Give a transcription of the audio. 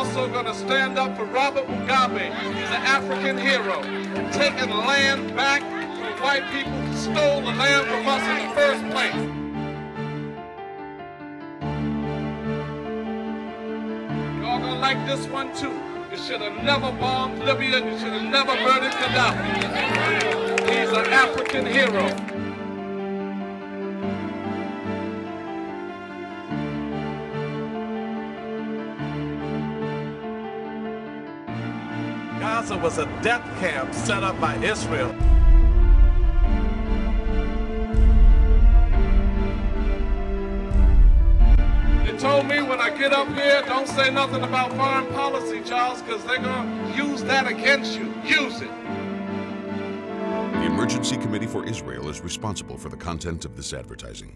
also going to stand up for Robert Mugabe. He's an African hero, taking land back from white people who stole the land from us in the first place. Y'all gonna like this one too. You should have never bombed Libya. You should have never murdered Gaddafi. He's an African hero. Gaza was a death camp set up by Israel. They told me when I get up here, don't say nothing about foreign policy, Charles, because they're going to use that against you. Use it. The Emergency Committee for Israel is responsible for the content of this advertising.